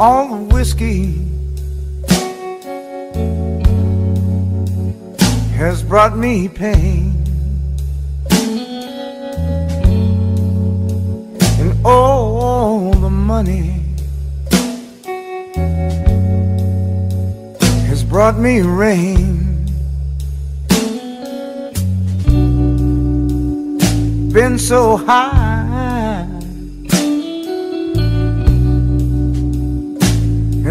all the whiskey has brought me pain. And all the money has brought me rain. Been so high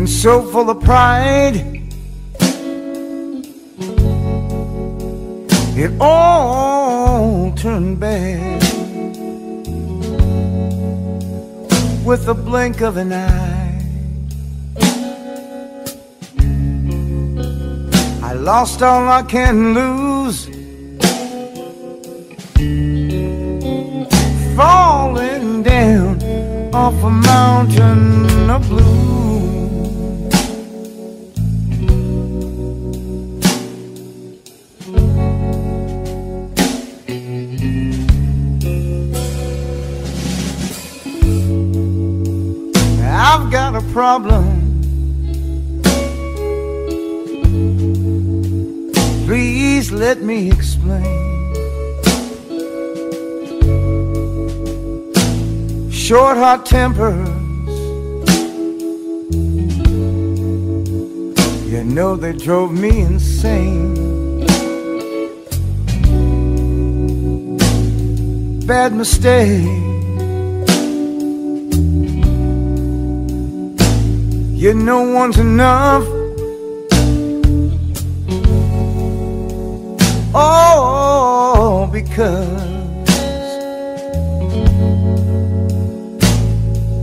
so full of pride. It all turned bad with a blink of an eye. I lost all I can lose. Falling down off a mountain of blue. Problem. Please let me explain. Short, hot tempers. You know they drove me insane. Bad mistake. You know one's enough. Oh, because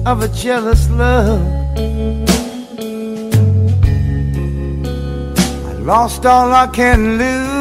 of a jealous love. I lost all I can lose.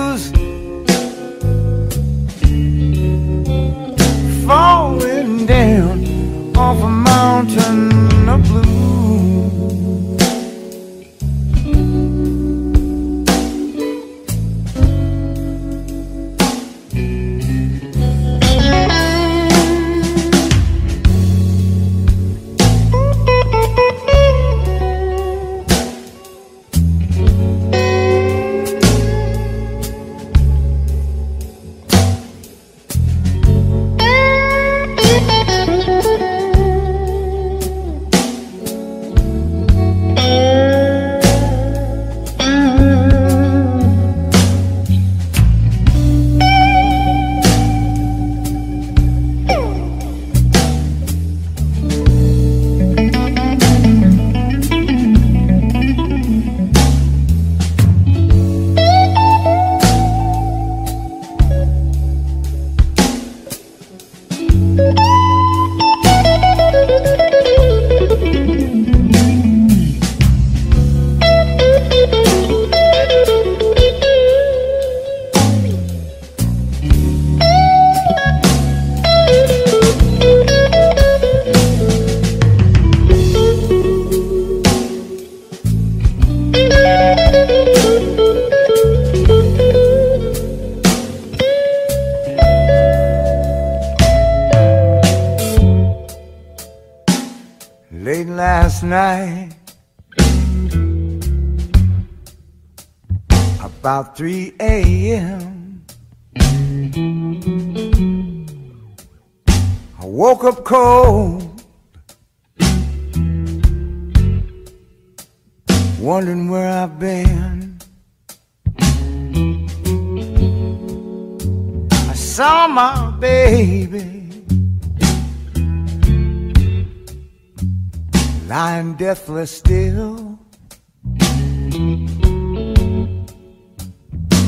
Lying deathless still.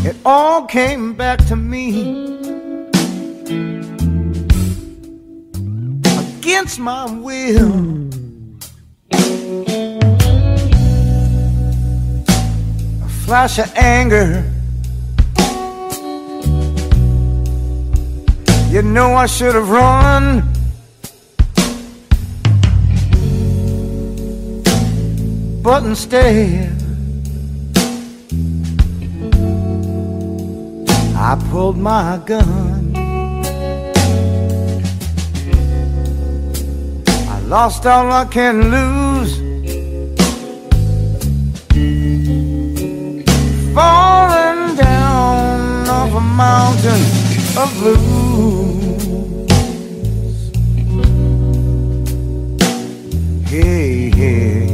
It all came back to me against my will. A flash of anger. You know I should have run. but instead I pulled my gun. I lost all I can lose falling down off a mountain of blues. Hey, hey.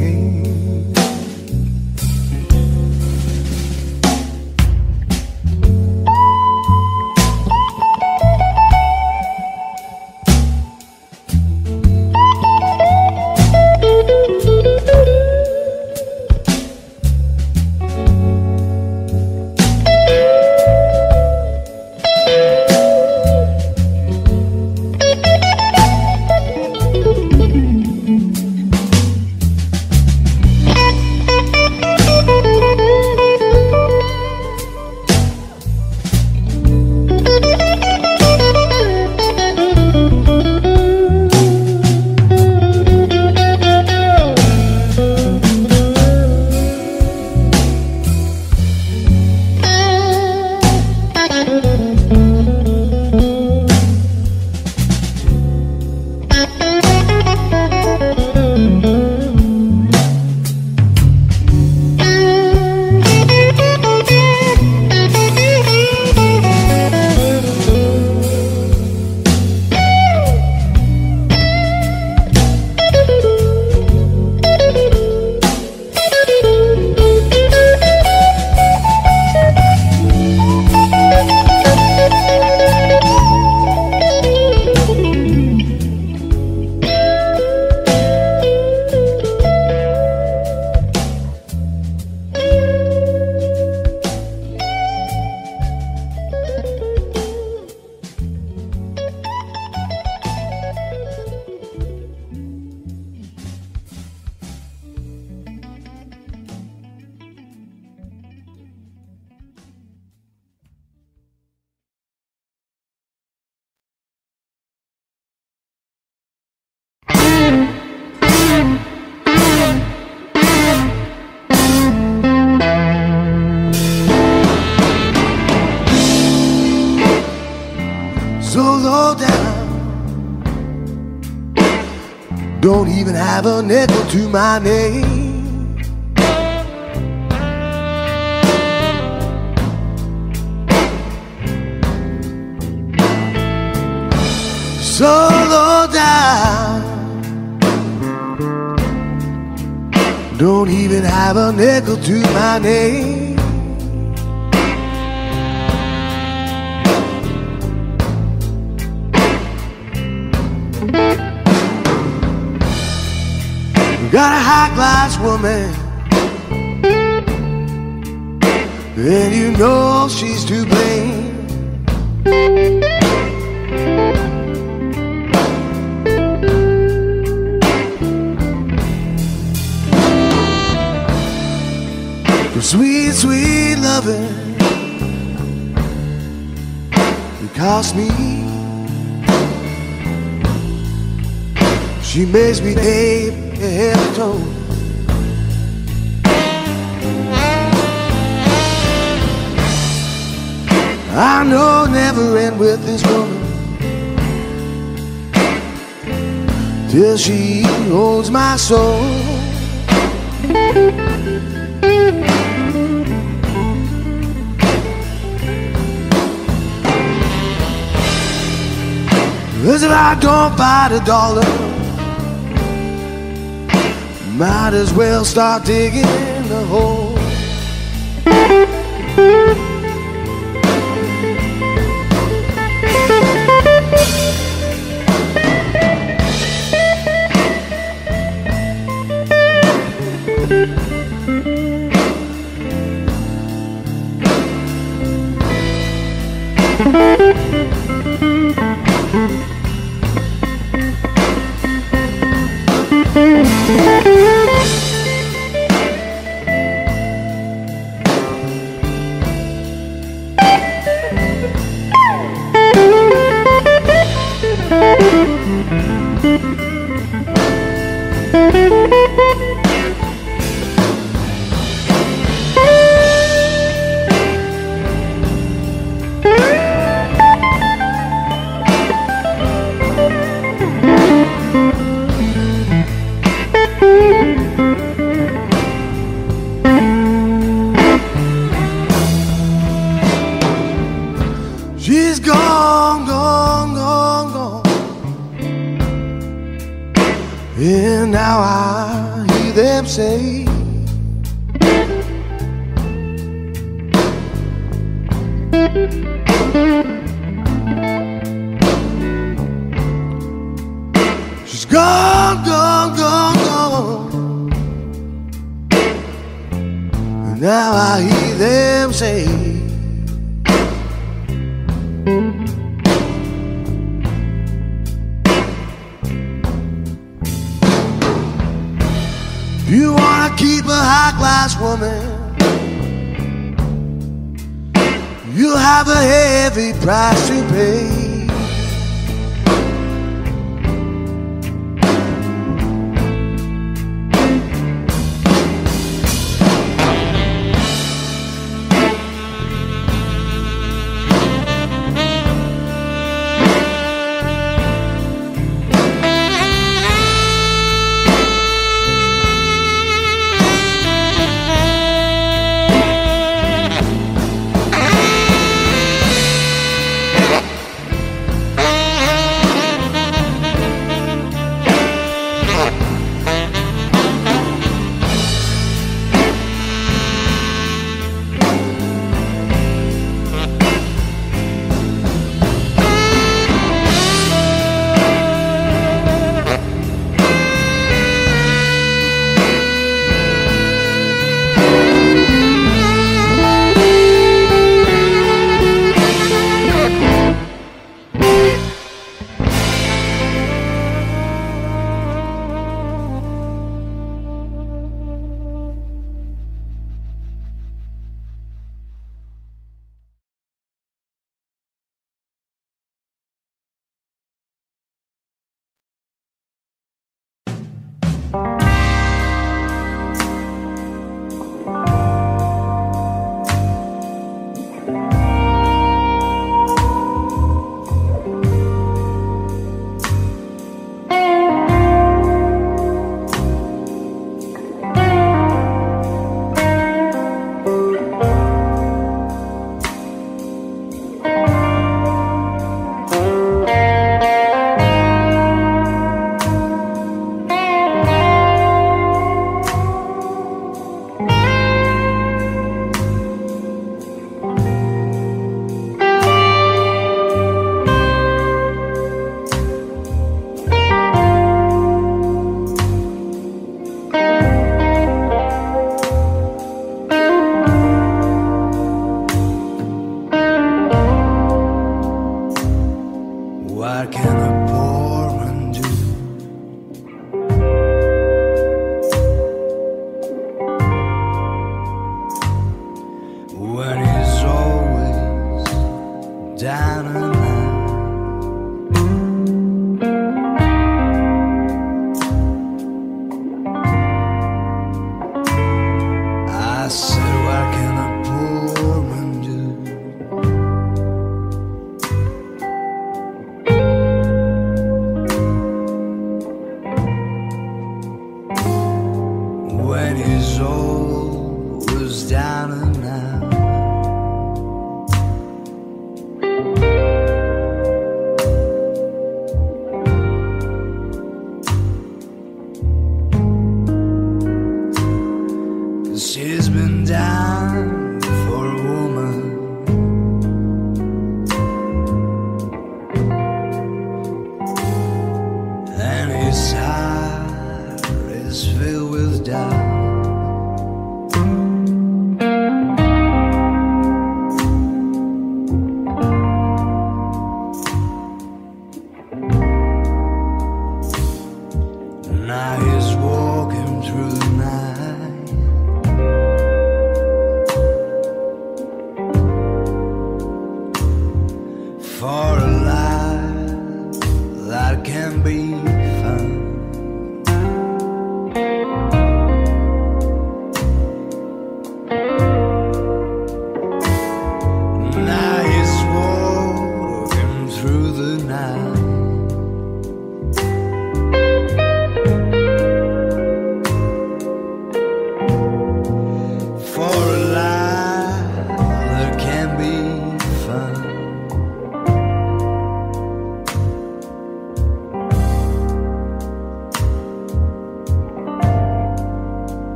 have a nickel to my name. dollar. Might as well start digging the hole.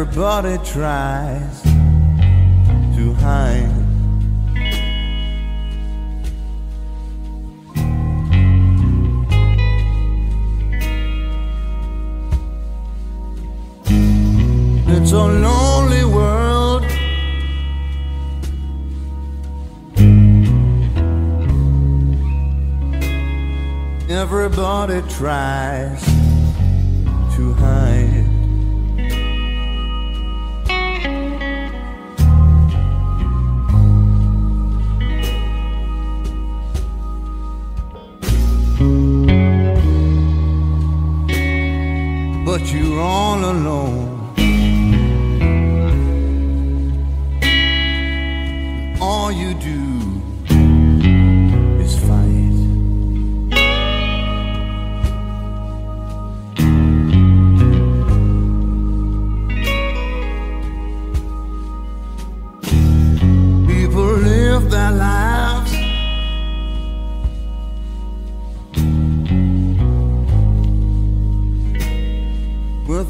Everybody tries to hide. It's a lonely world. Everybody tries to hide. But you're all alone. All you do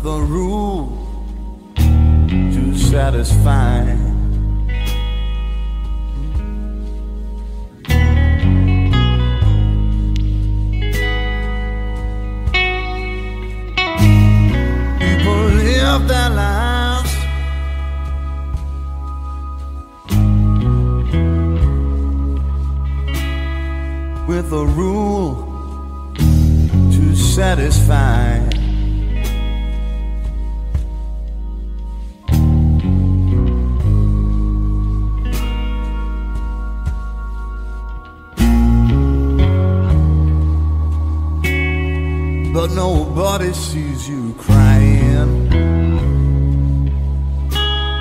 a rule to satisfy. People live their lives with a rule to satisfy. Nobody sees you crying.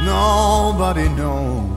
Nobody knows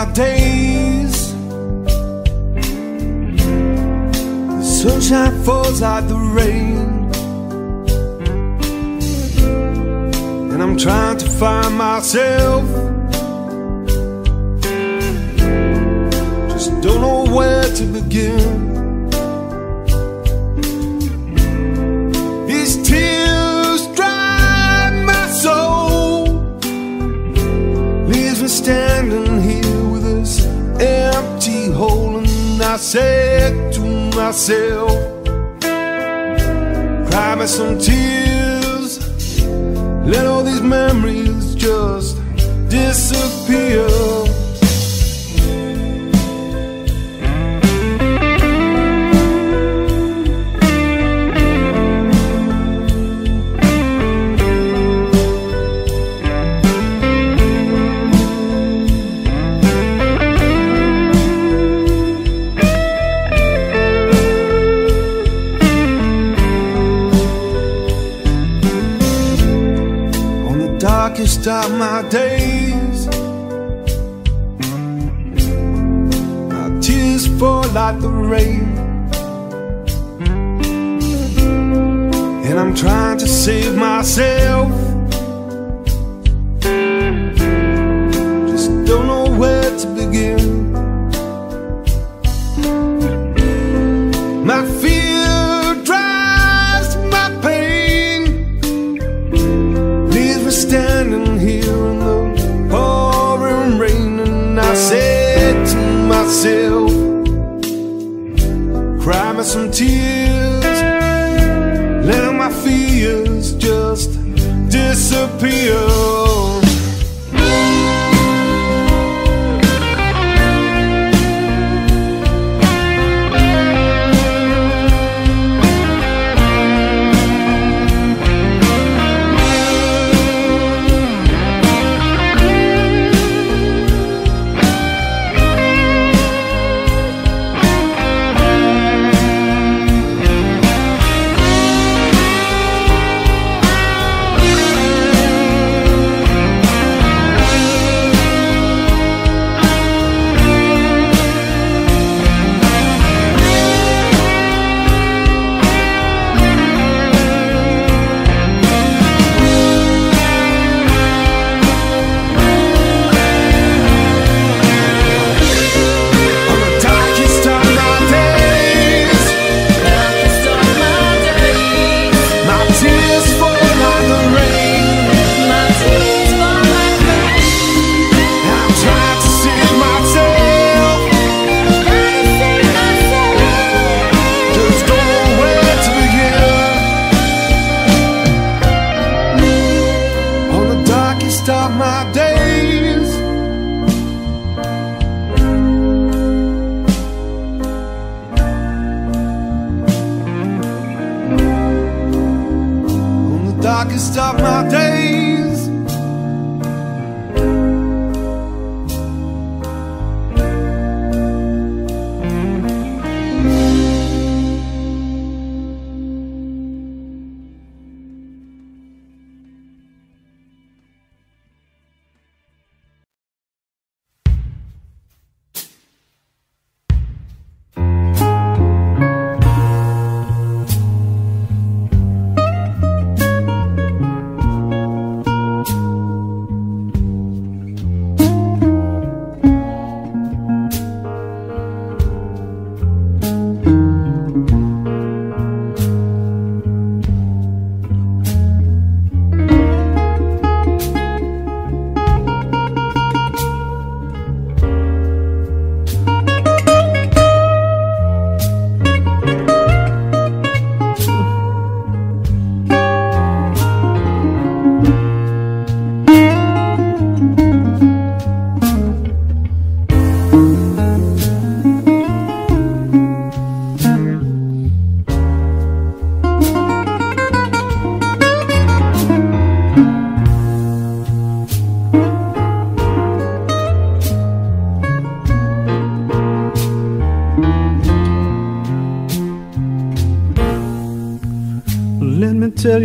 my I'm trying to save myself. Just don't know where to begin. My fear drives my pain. Standing here in the pouring rain And I to myself Cry me some tears.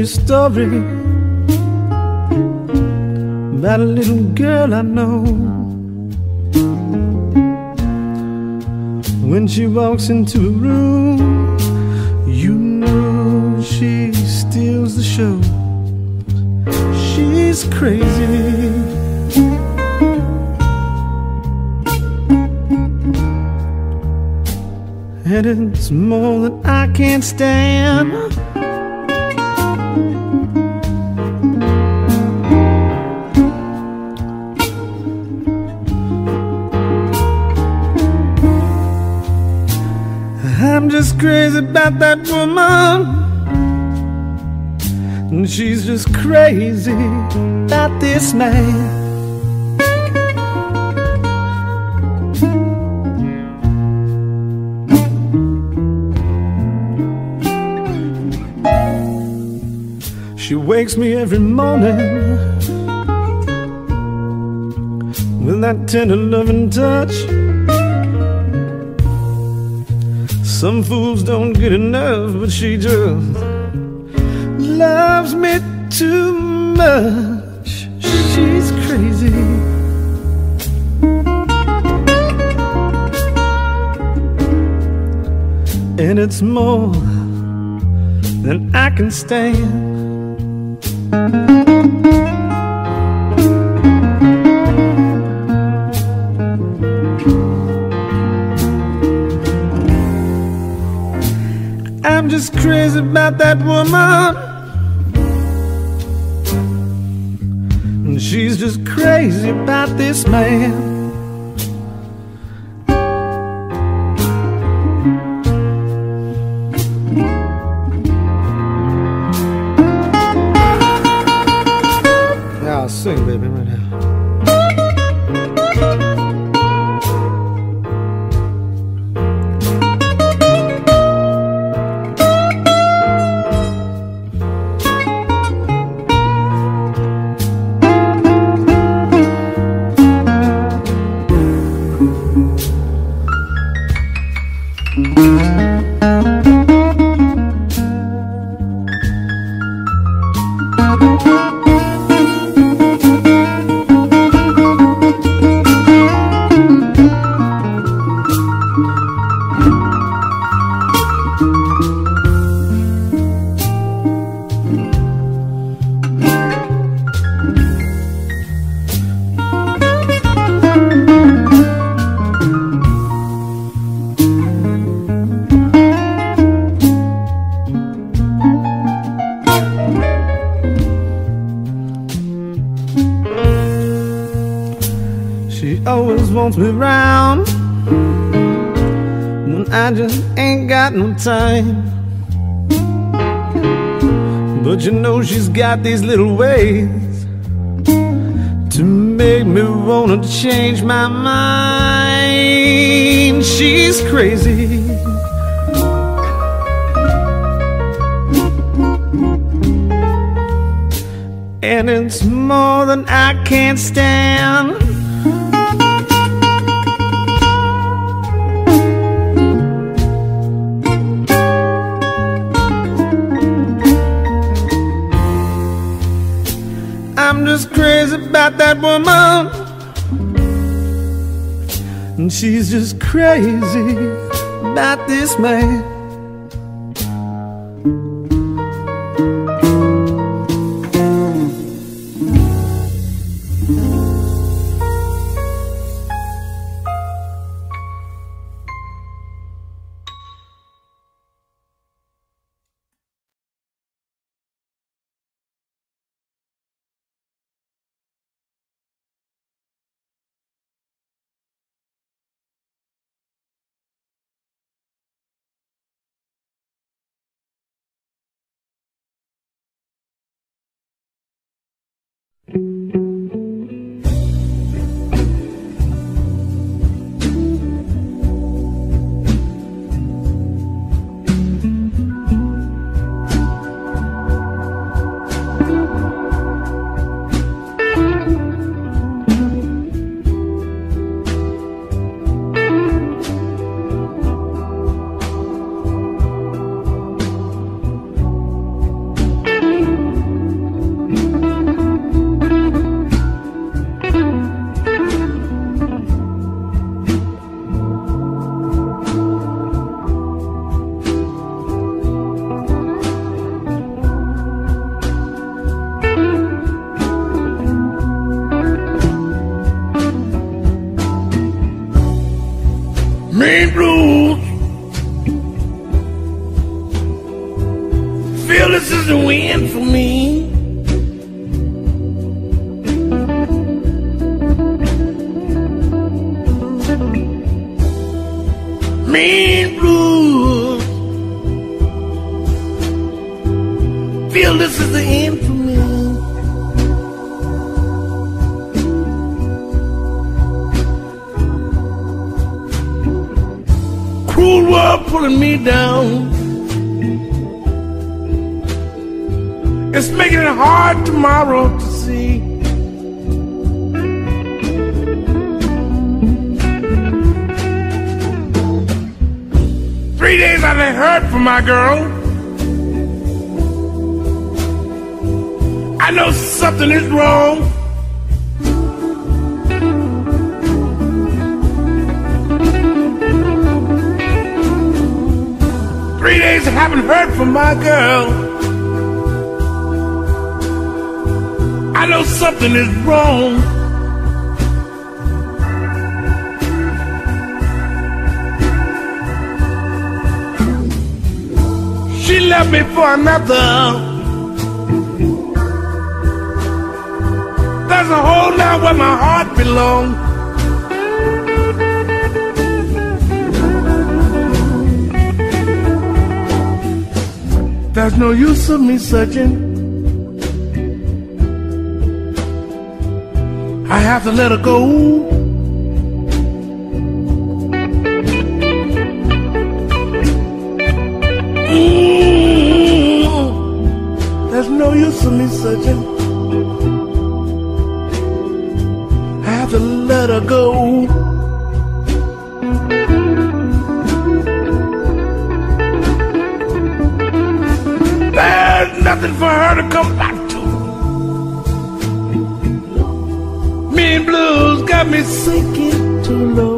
Story about a little girl I know. When she walks into a room, you know she steals the show. She's crazy. And it's more than I can stand. That woman. And she's just crazy about this man. She wakes me every morning with that tender loving touch. Some fools don't get enough, but she just loves me too much. She's crazy. And it's more than I can stand. That woman. And she's just crazy about this man. I'll sing, baby, right now. Got these little ways to make me wanna change my mind. She's crazy. and it's more than I can stand. Just crazy about this man. My girl. I know something is wrong. Three days I haven't heard from my girl. I know something is wrong. Another. There's a hole now where my heart belongs. There's no use of me searching. I have to let her go. Got me sinking too low.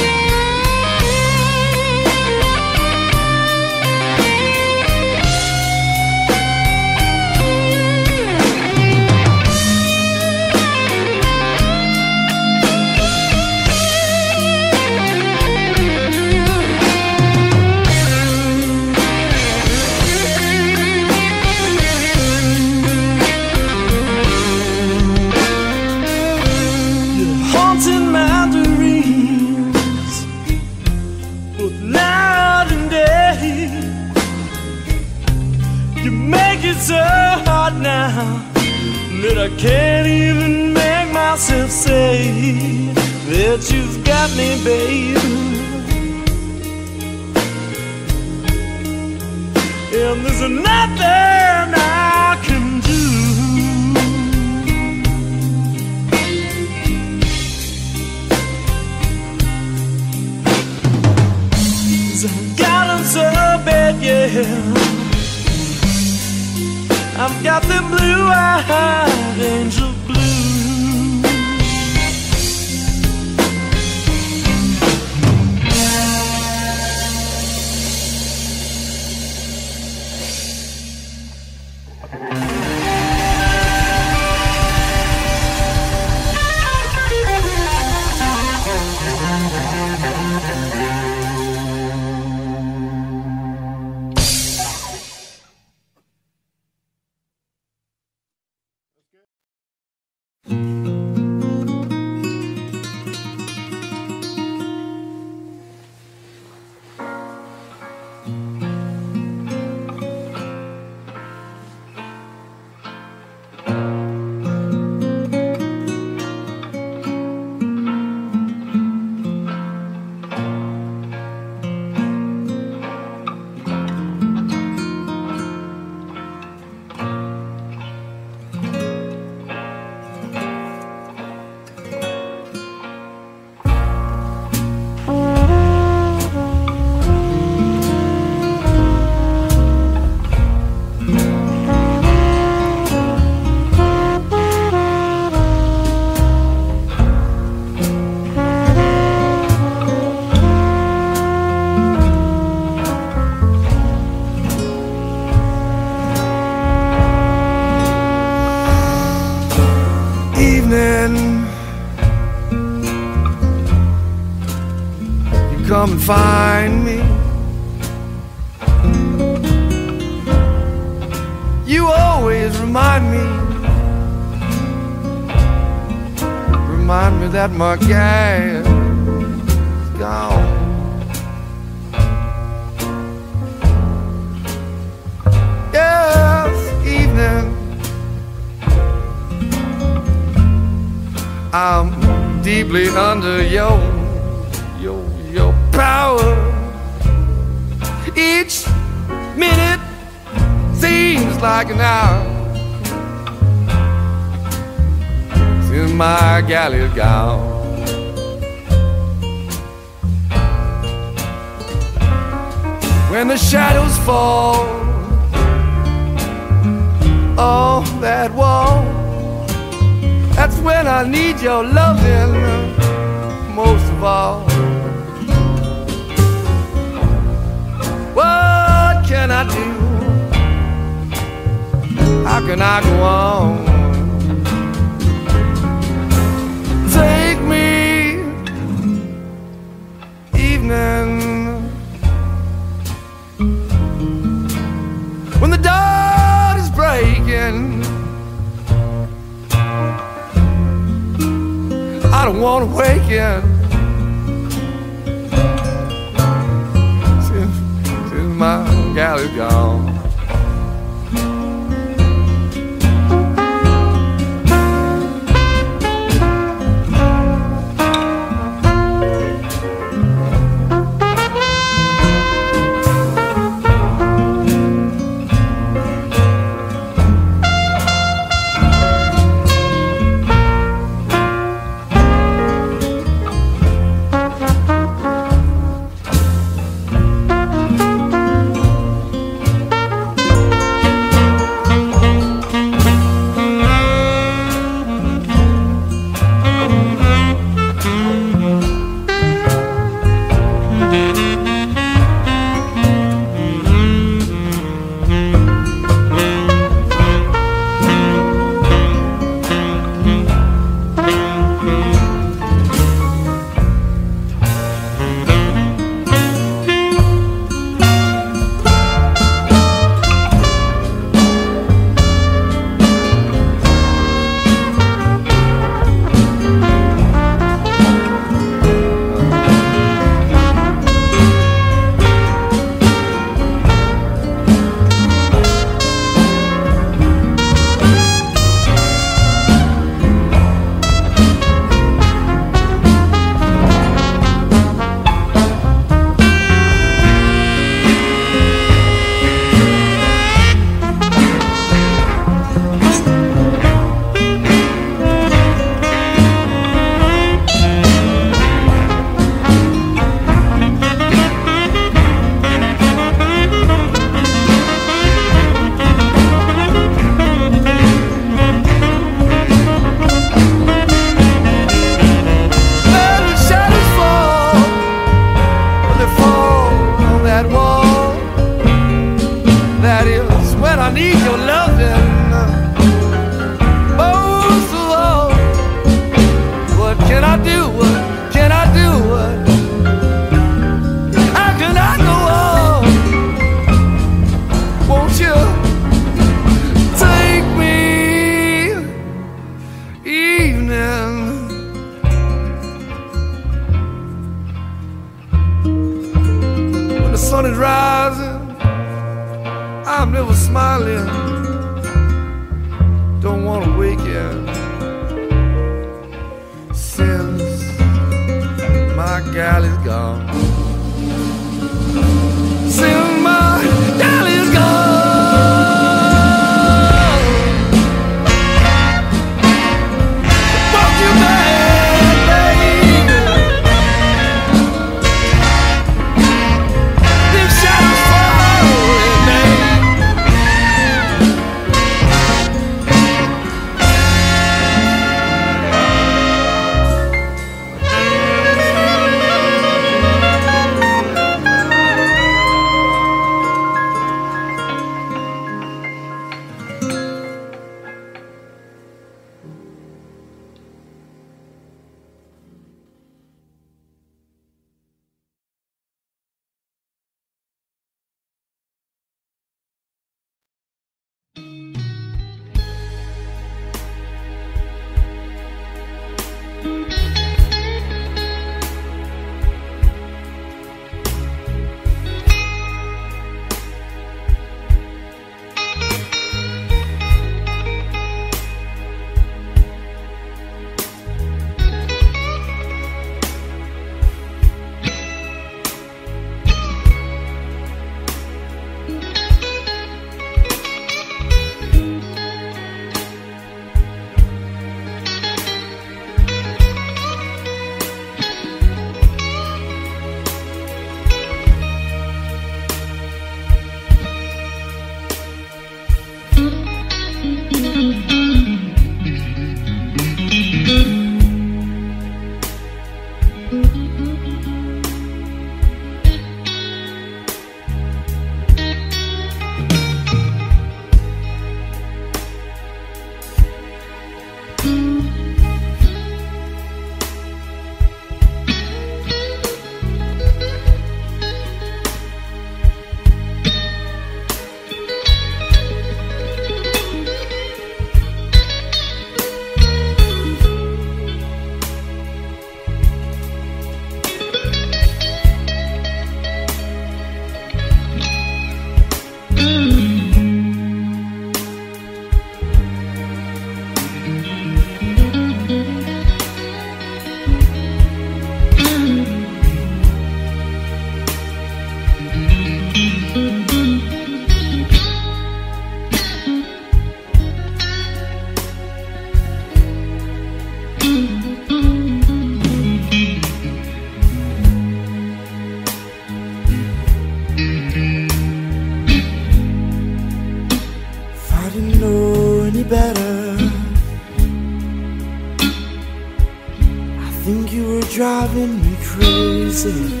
Crazy.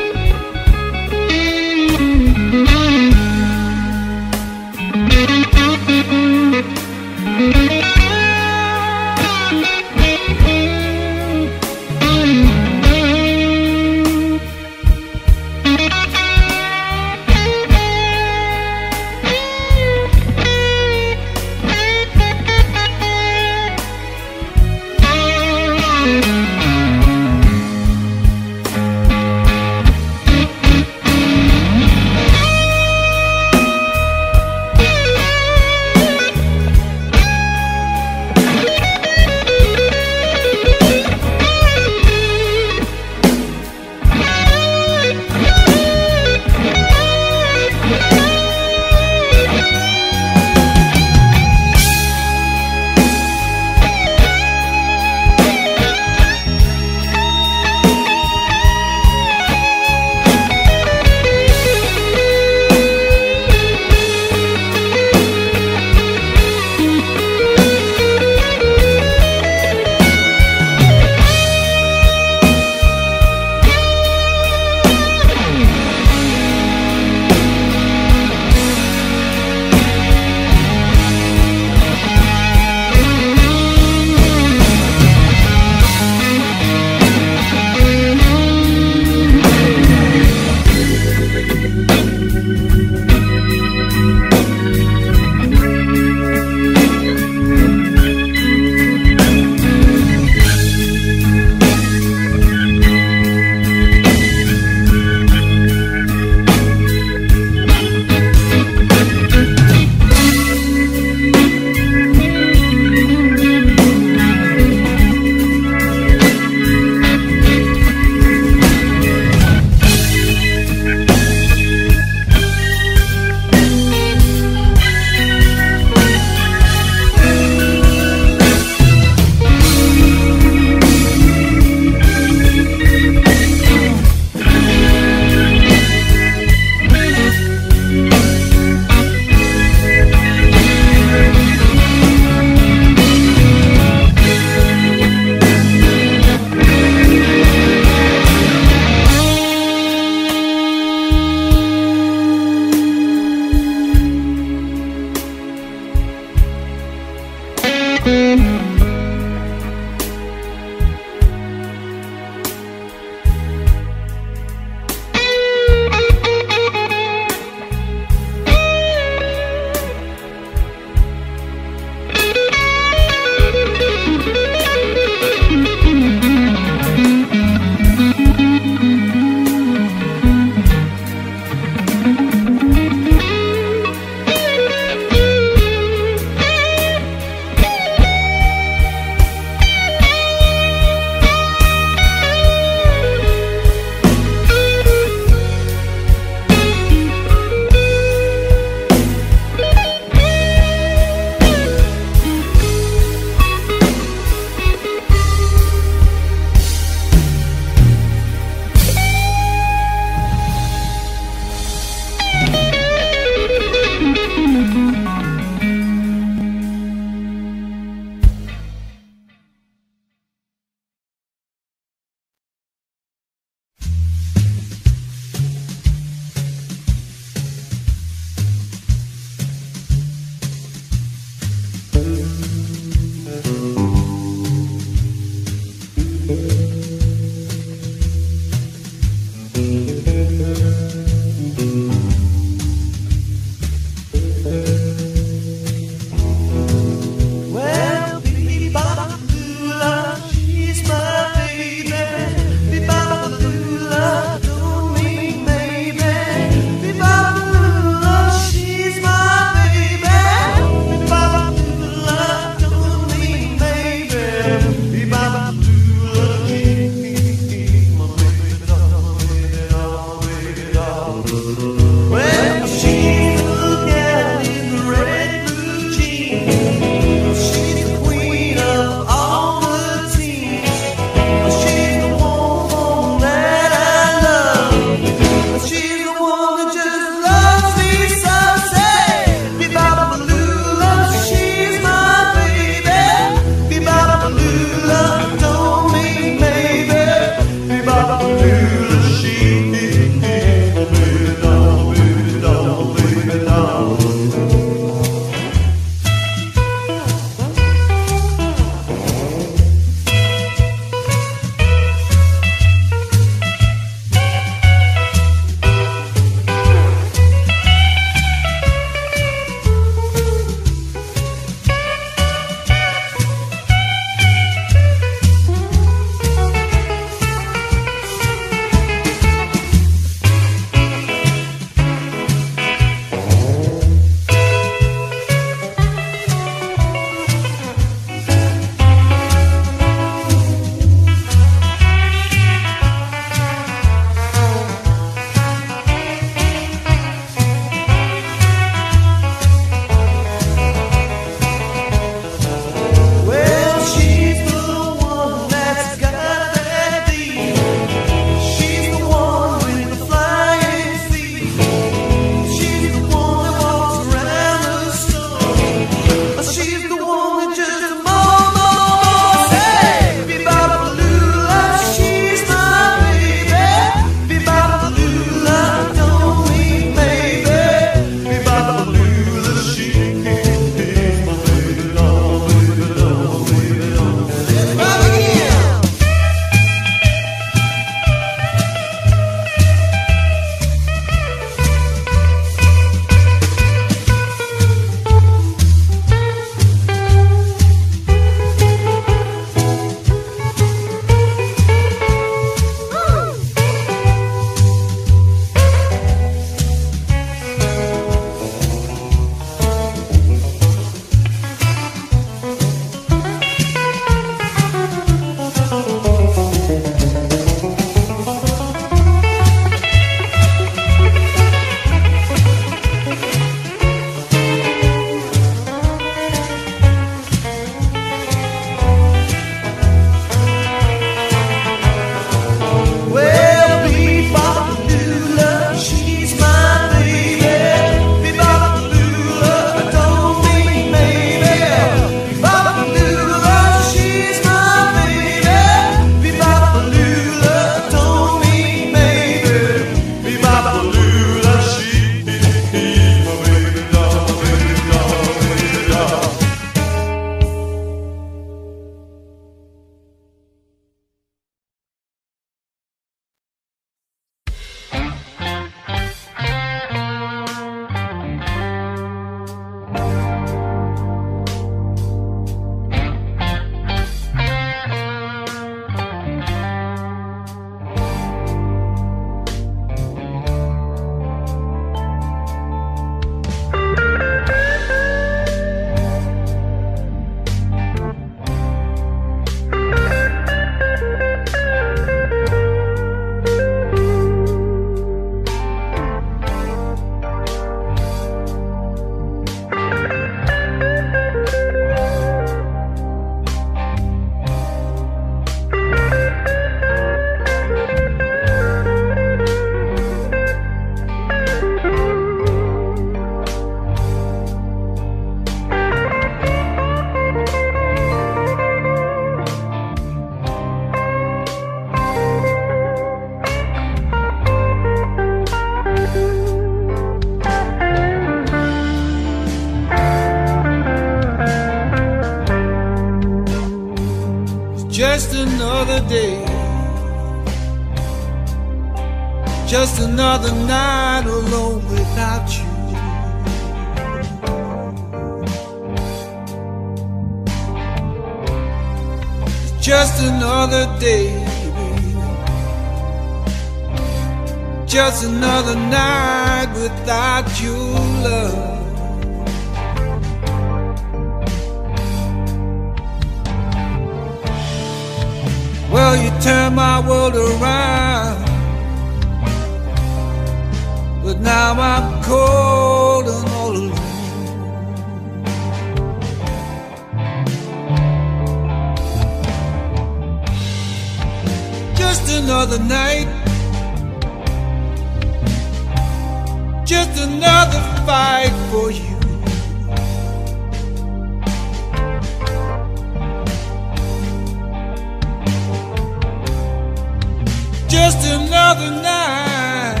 Just another night.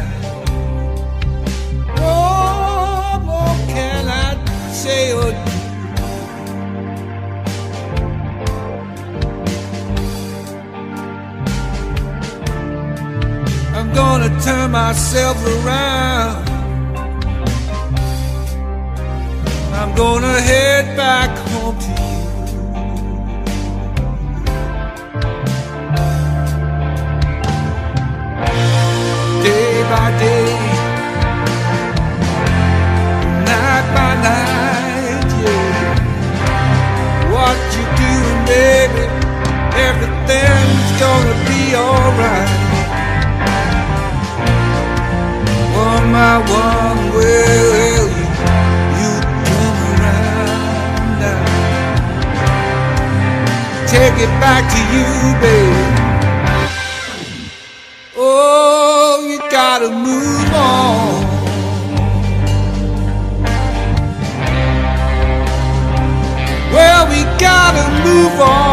Oh, what more can I say or do? I'm gonna turn myself around. I'm gonna head back by day, night by night, yeah. What you doing, baby? Everything's gonna be alright. One by one, well, you, you come around now. Take it back to you, baby. Gotta move on. Well, we gotta move on.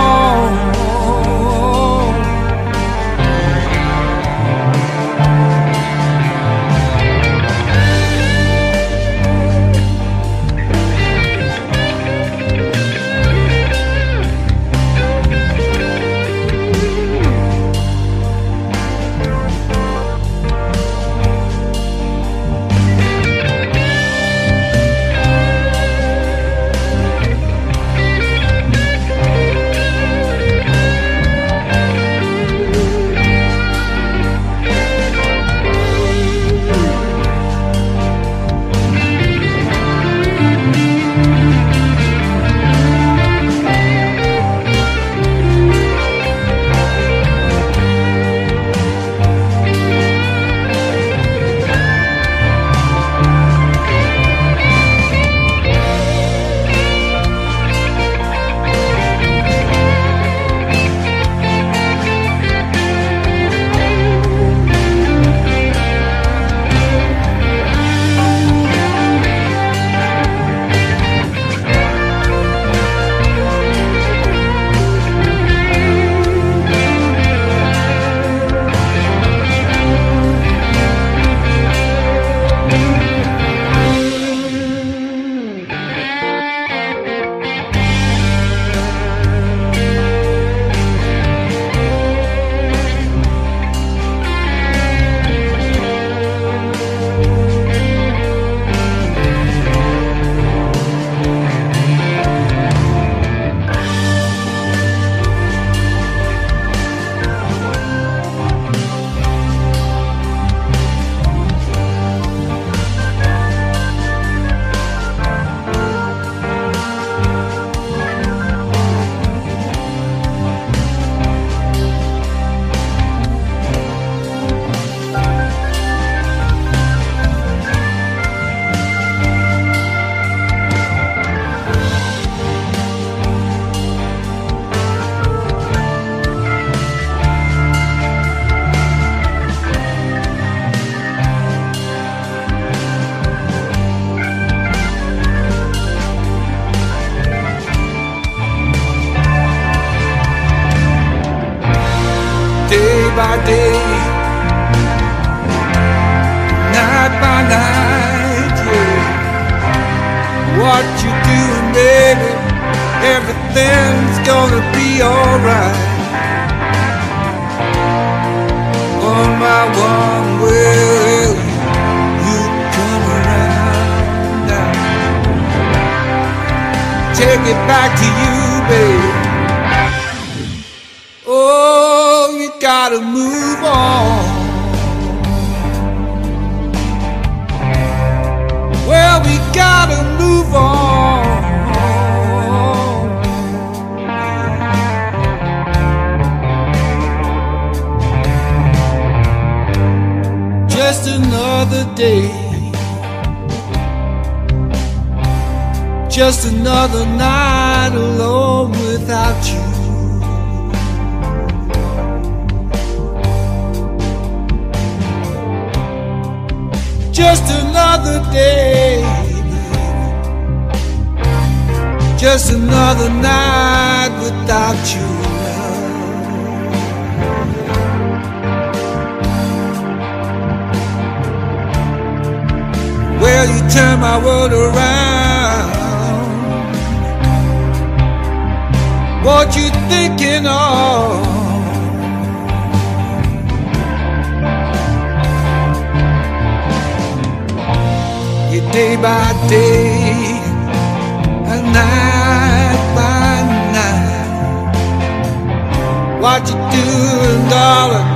and darling,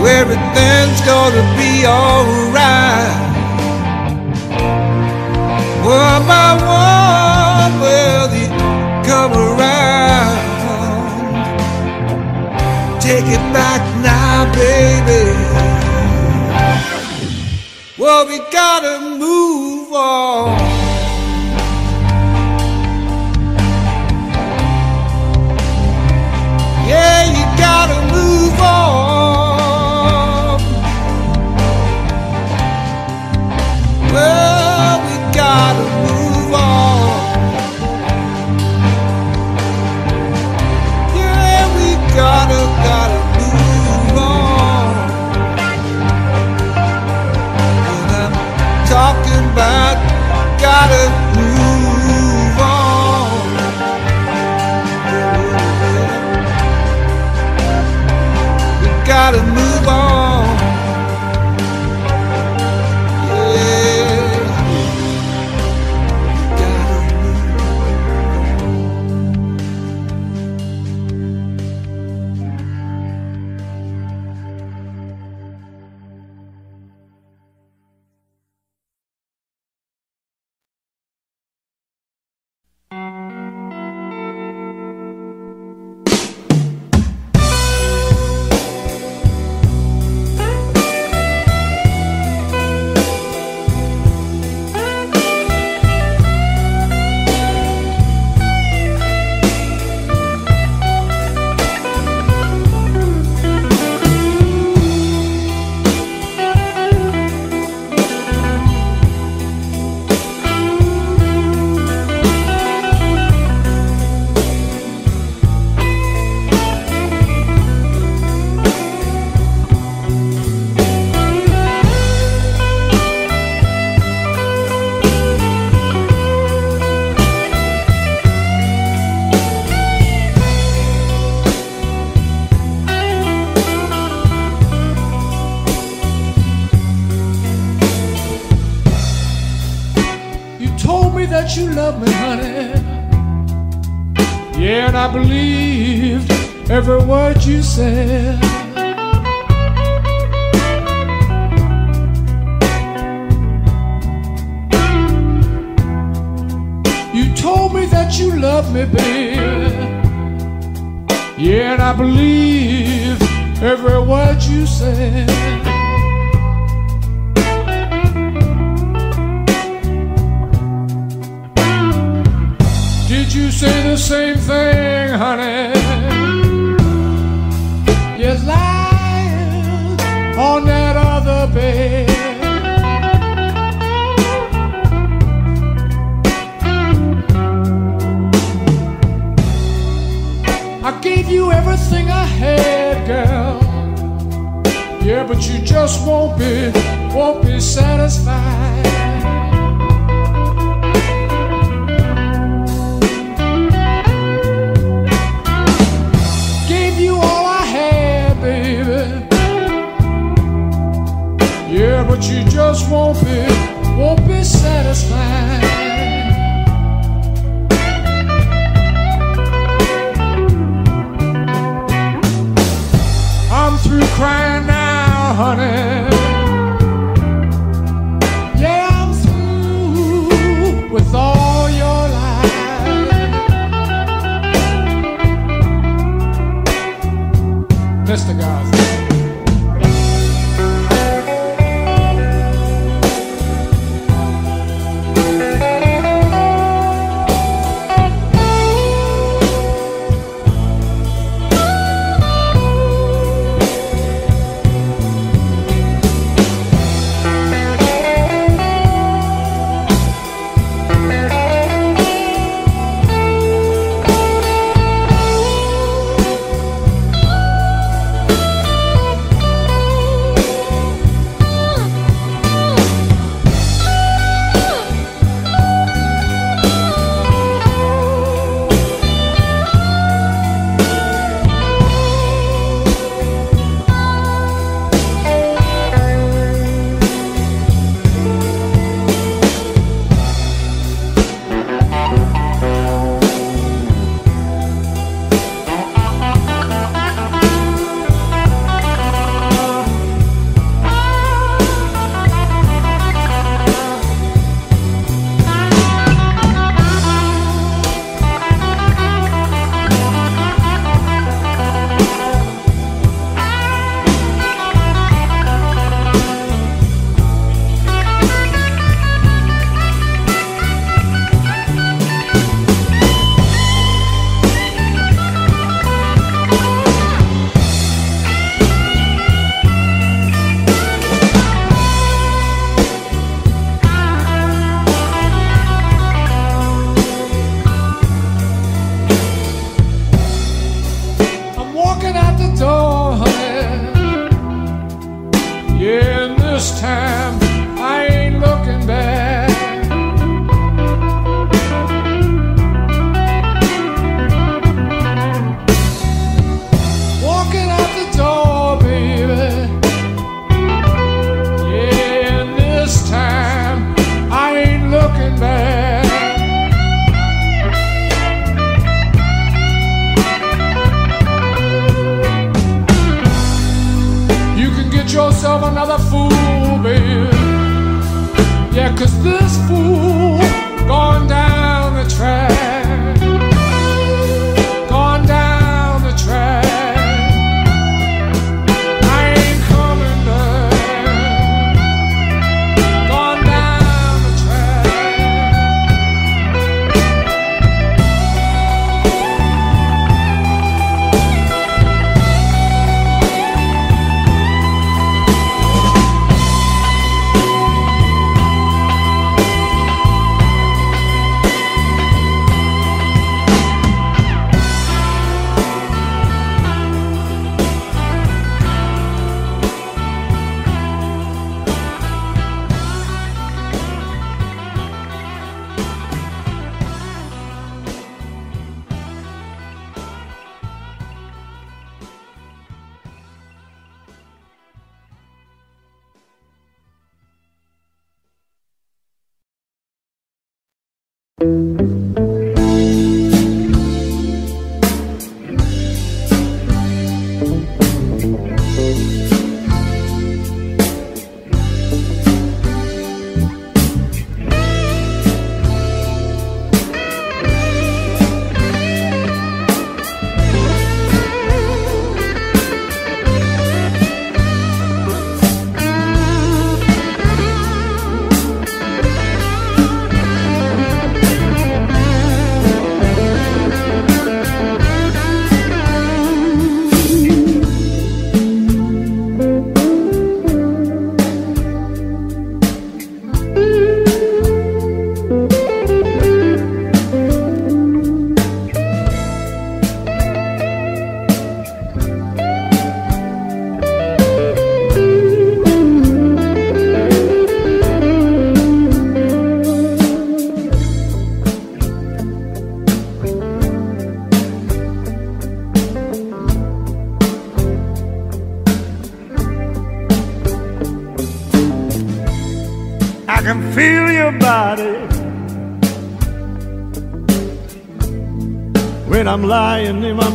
oh, everything's gonna be alright. One by one, will you come around? Take it back now, baby. Well, we gotta move on. love me, honey. Yeah, and I believed every word you said. Lying in my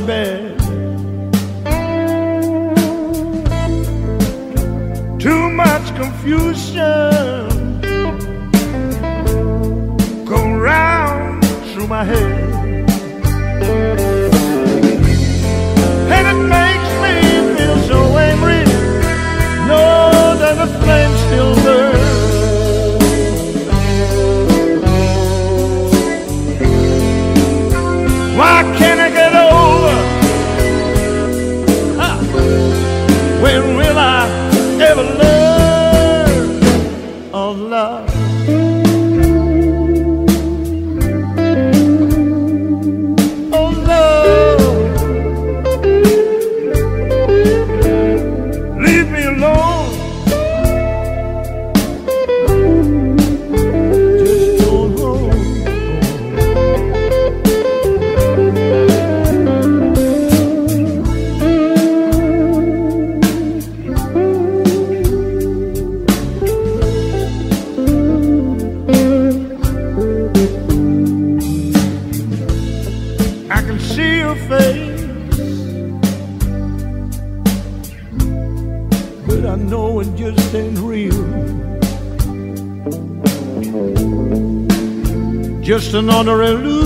Just another illusion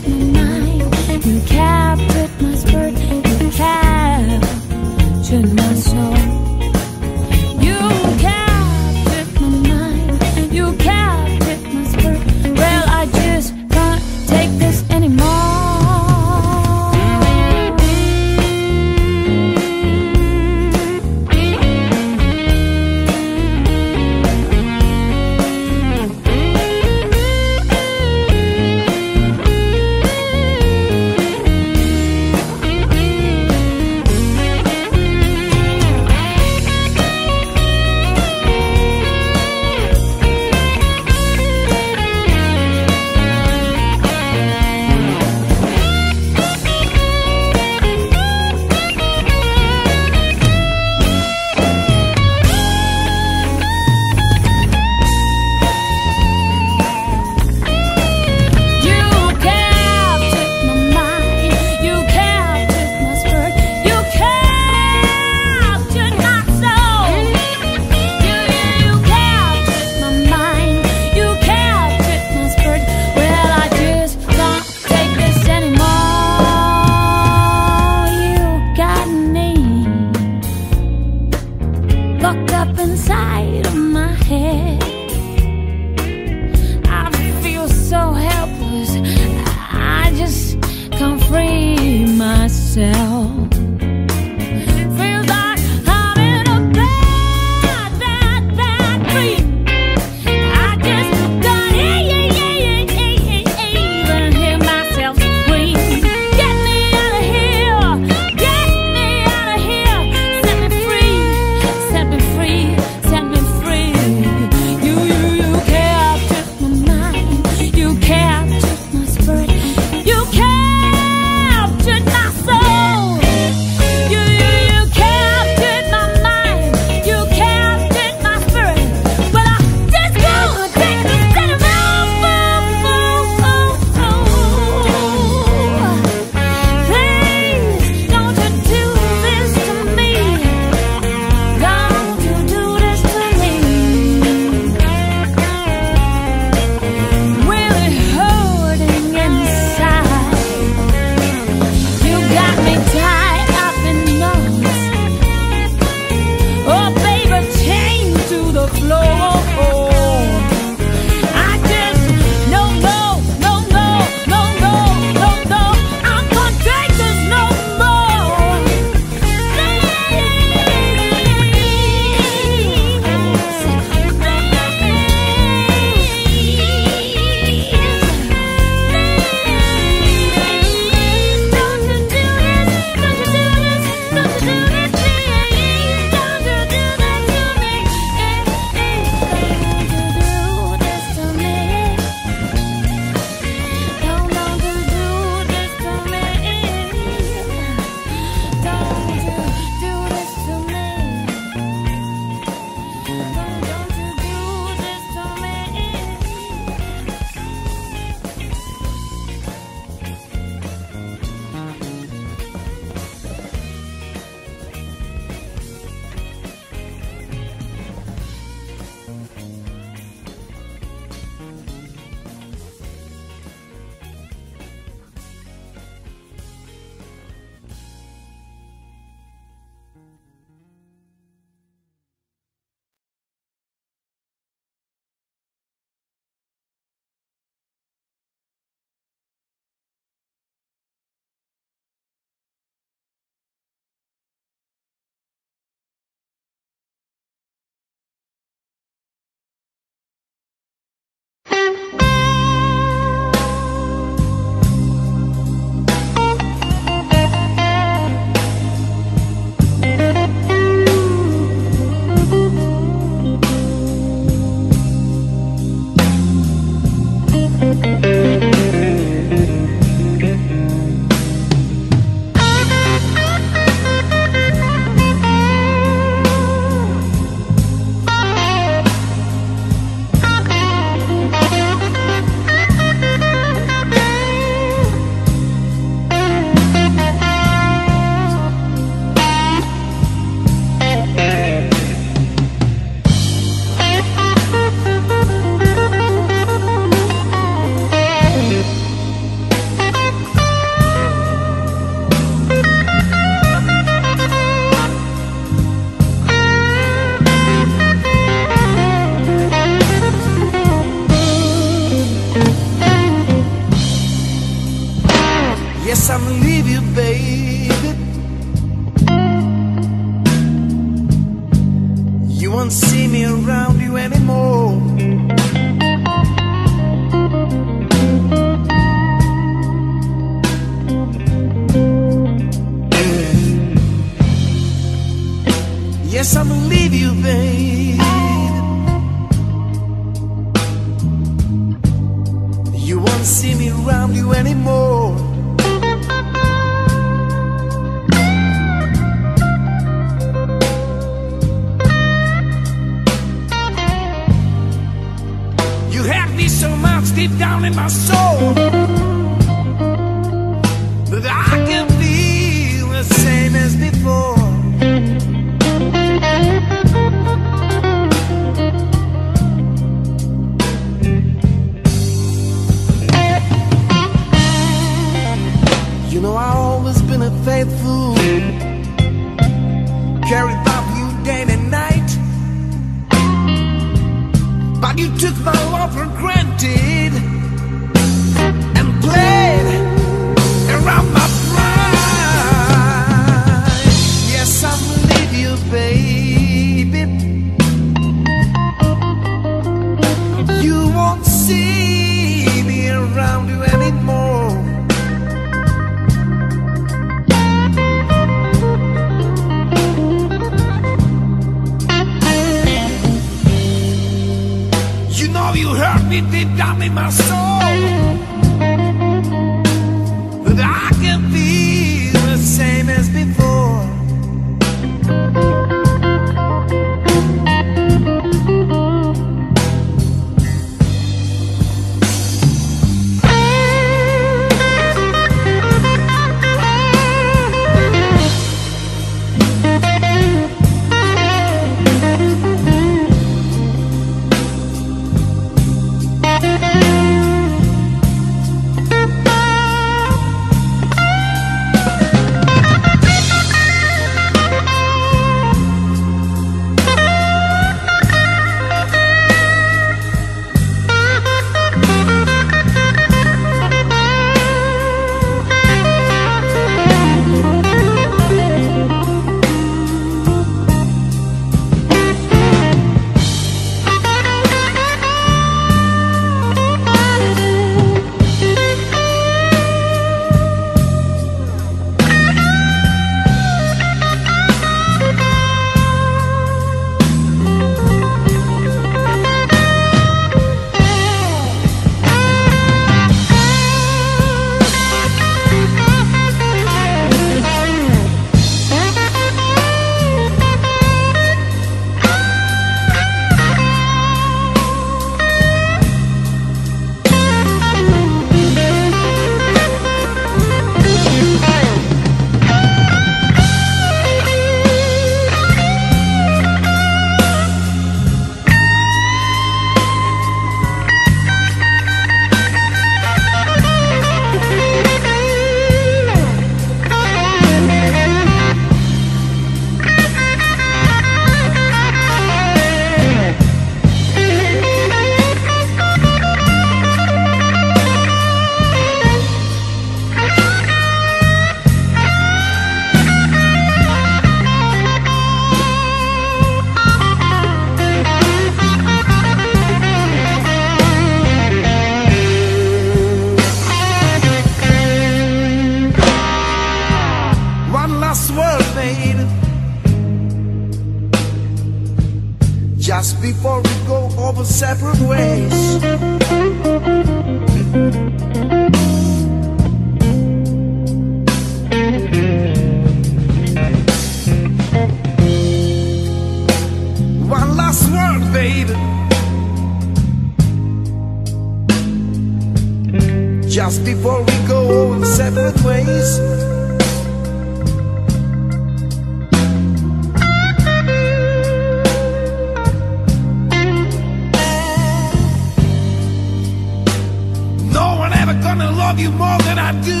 love you more than I do.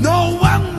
No one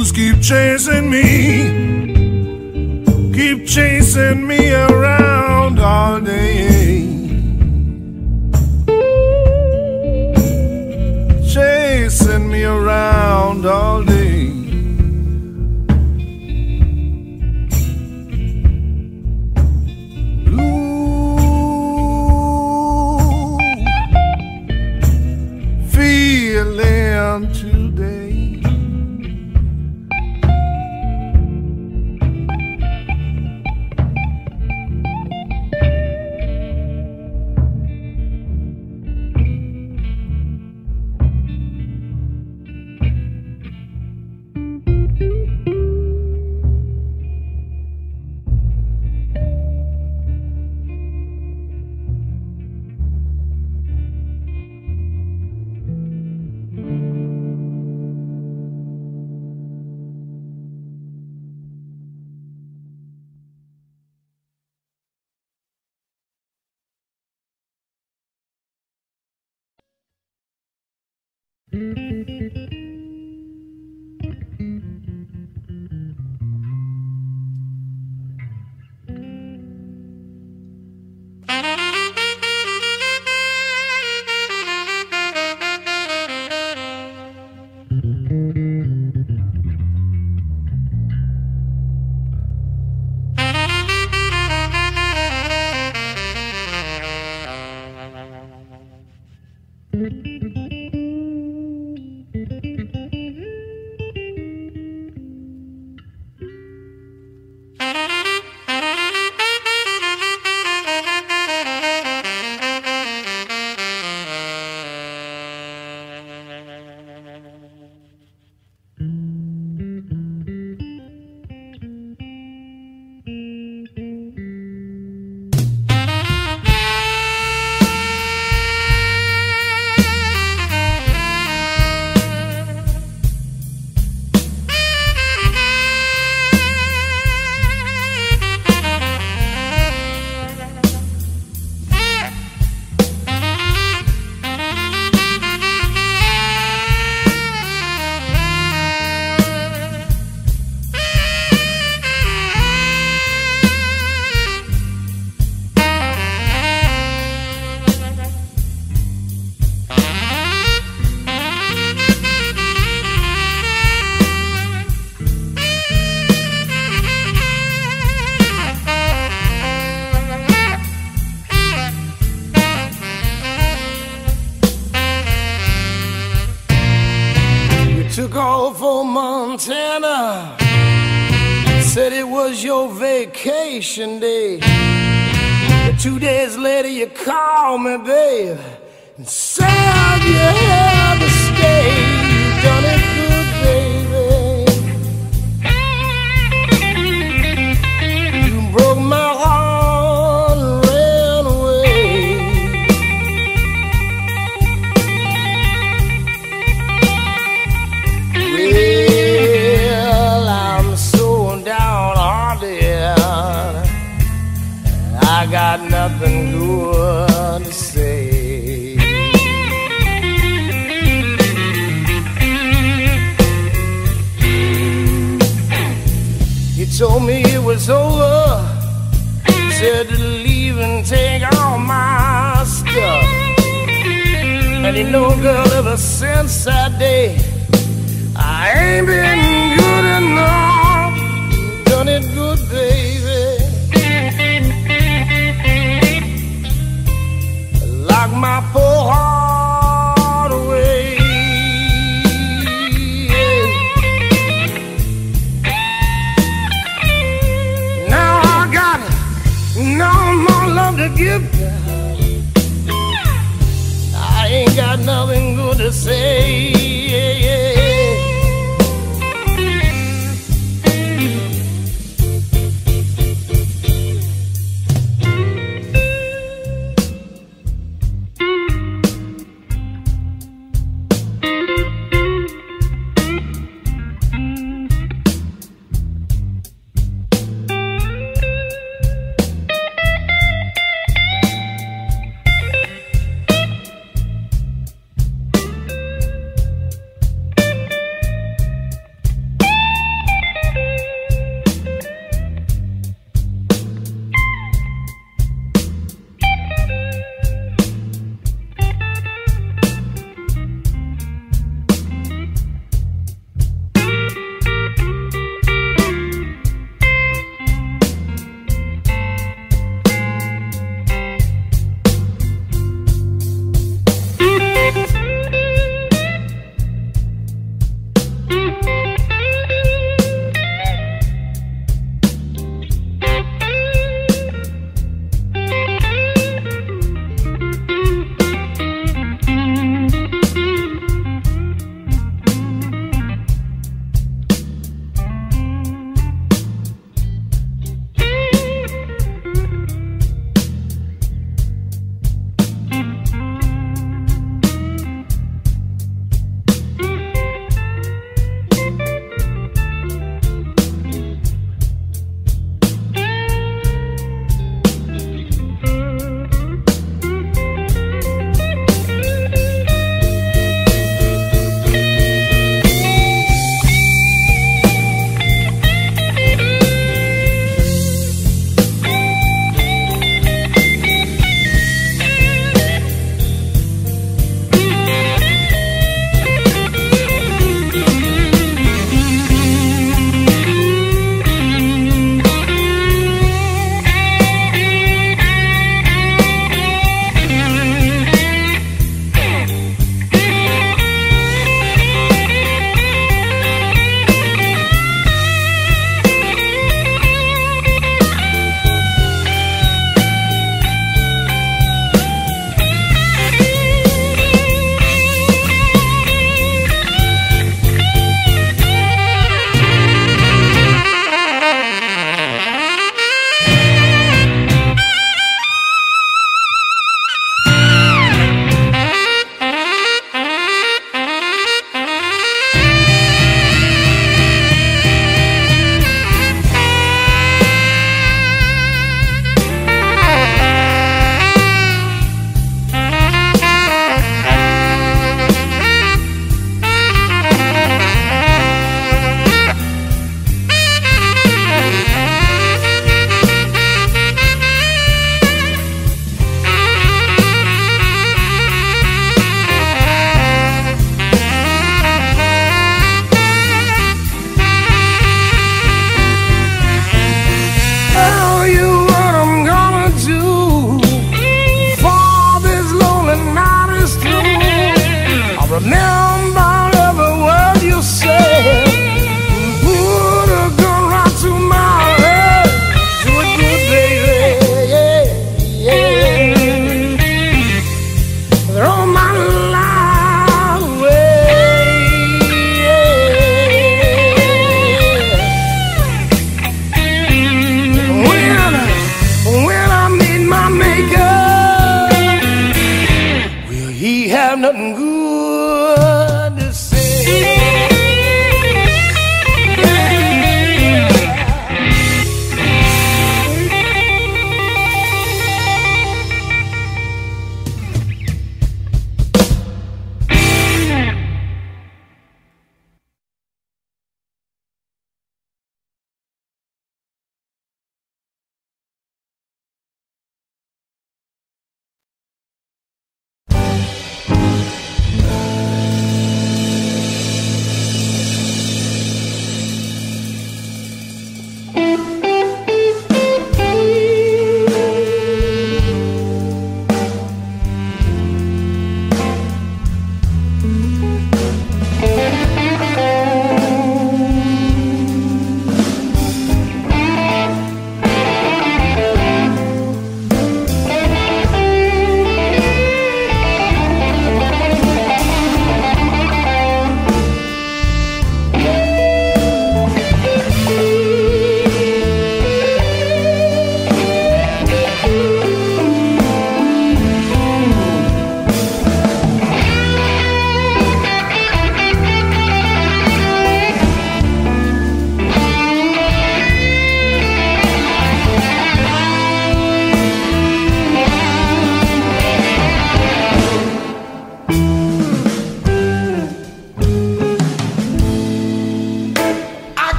blues keep chasing me, keep chasing me around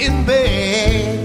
in bed.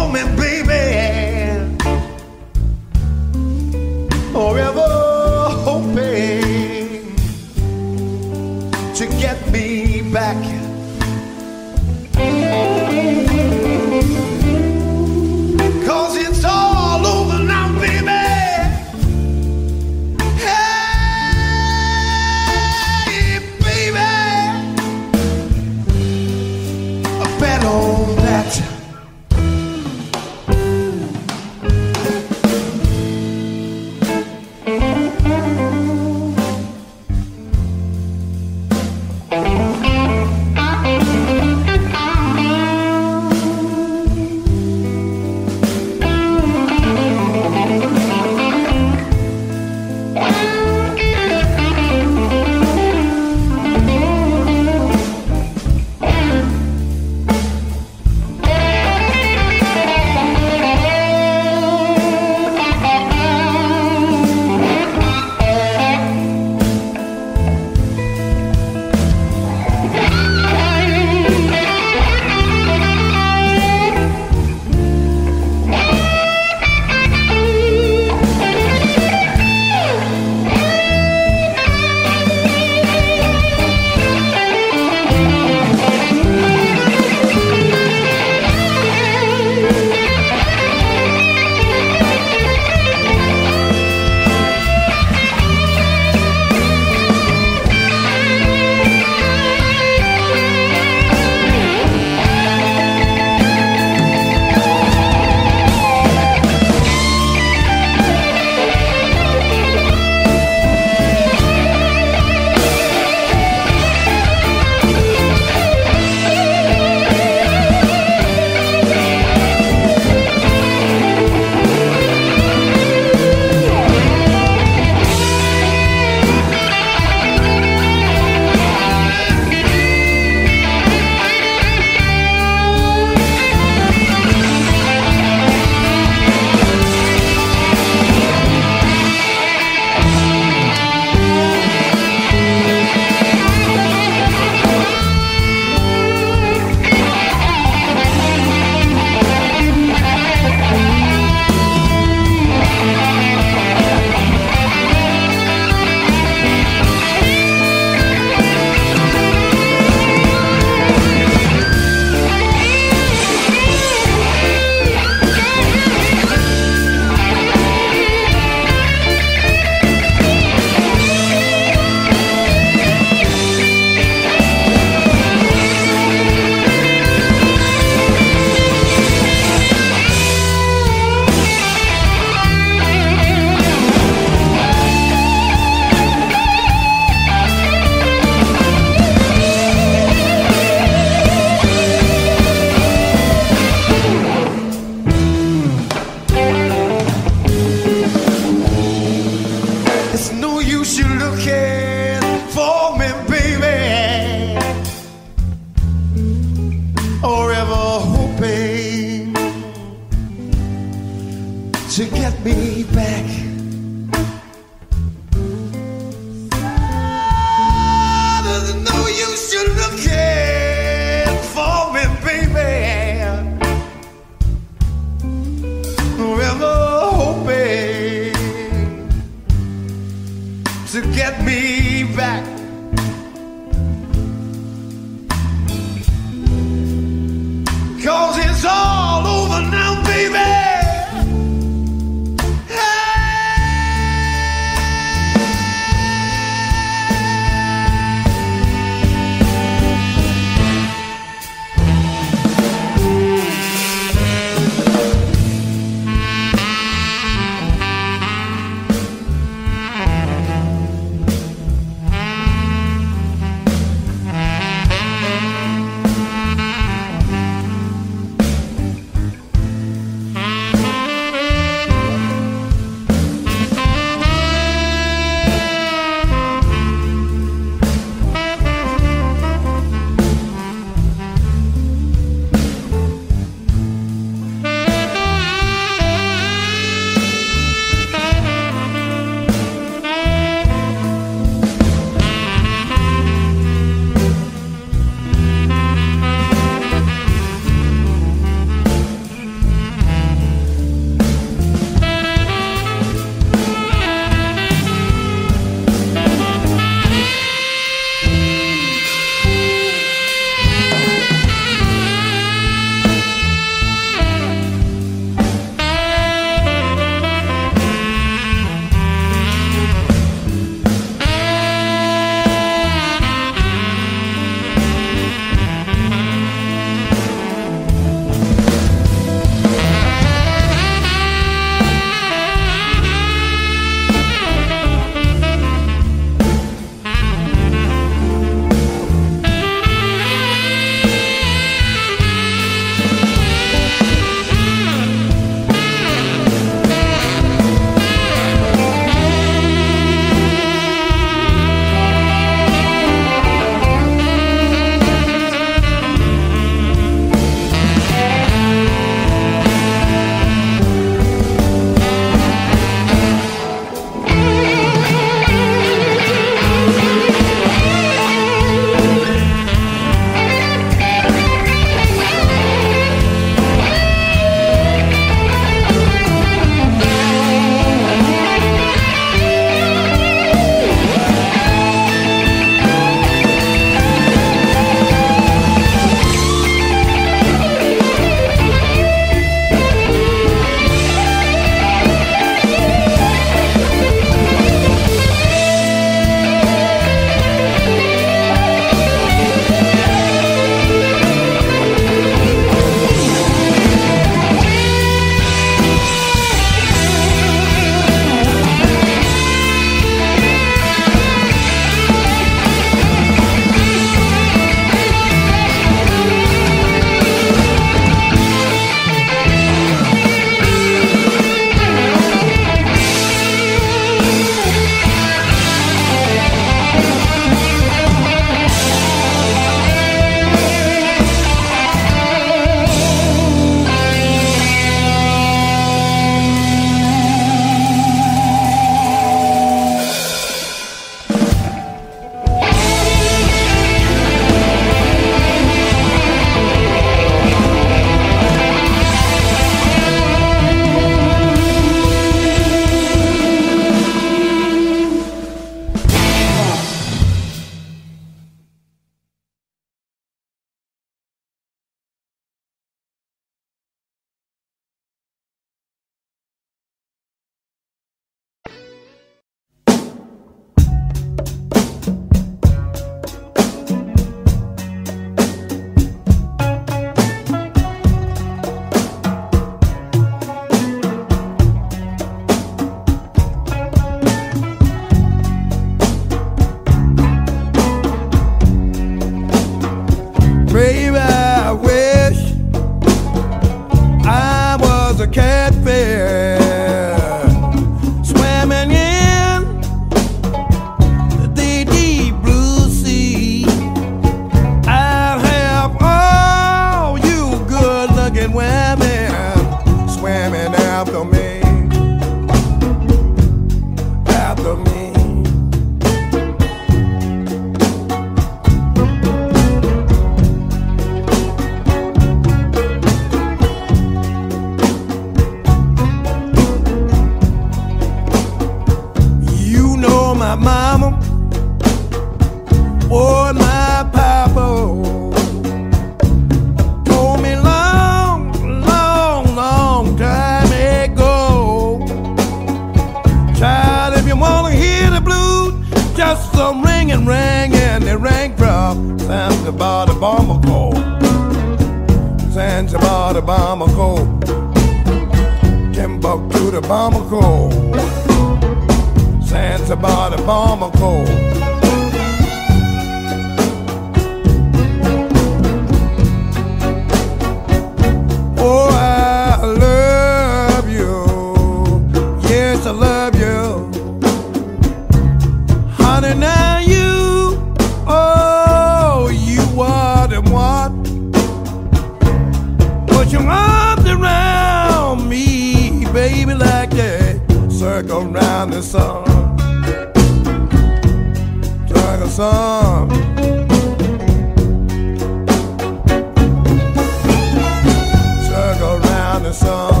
Around